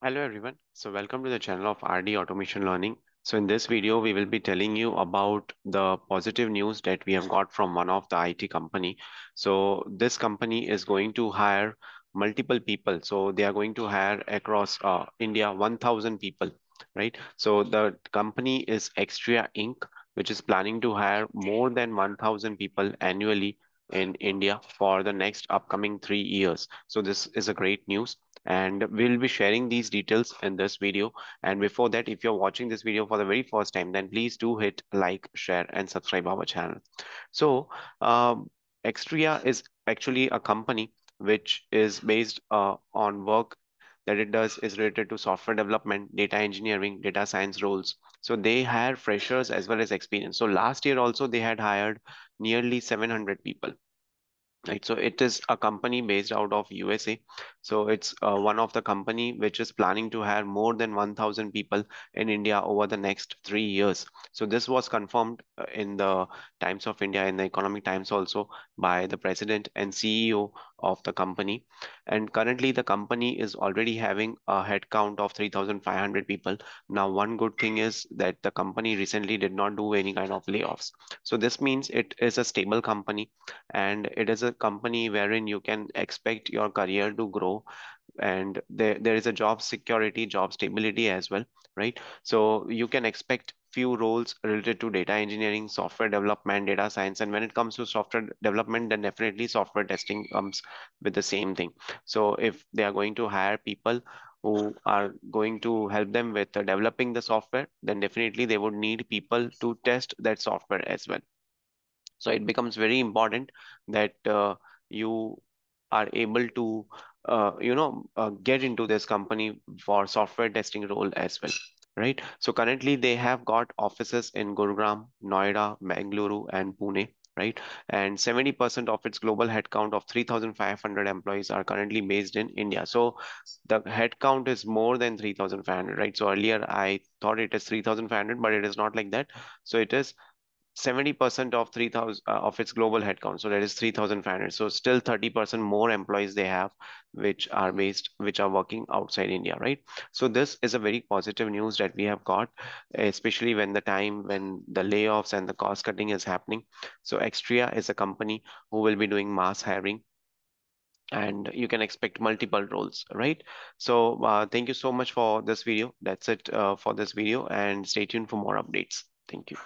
Hello everyone. So welcome to the channel of RD Automation Learning. So in this video, we will be telling you about the positive news that we have got from one of the IT company. So this company is going to hire multiple people. So they are going to hire across uh, India 1000 people, right? So the company is Axtria Inc., which is planning to hire more than 1000 people annually in India for the next upcoming three years. So this is a great news and we'll be sharing these details in this video and before that if you're watching this video for the very first time then please do hit like share and subscribe our channel so um, Axtria is actually a company which is based uh, on work that it does is related to software development, data engineering, data science roles. So they hire freshers as well as experience. So last year also they had hired nearly 700 people right so it is a company based out of usa so it's uh, one of the company which is planning to hire more than 1000 people in india over the next three years. So this was confirmed uh, in the times of india in the economic times also by the president and ceo of the company. And currently the company is already having a headcount of 3500 people. Now one good thing is that the company recently did not do any kind of layoffs. So this means it is a stable company and it is a company wherein you can expect your career to grow. And there, there is a job security job stability as well right? So you can expect few roles related to data engineering software development data science and when it comes to software development then definitely software testing comes with the same thing. So if they are going to hire people who are going to help them with uh, developing the software then definitely they would need people to test that software as well. So it becomes very important that uh, you are able to, uh, you know, uh, get into this company for software testing role as well, right? So currently they have got offices in Gurugram, Noida, Bengaluru, and Pune. Right. And 70% of its global headcount of 3,500 employees are currently based in India. So the headcount is more than 3,500, right? So earlier I thought it is 3,500, but it is not like that. So it is 70% of 3000 uh, of its global headcount. So that is 3500 so still 30% more employees they have which are based which are working outside india right? So this is a very positive news that we have got especially when the time when the layoffs and the cost cutting is happening. So axtria is a company who will be doing mass hiring and you can expect multiple roles right? So uh, thank you so much for this video. That's it uh, for this video and stay tuned for more updates. Thank you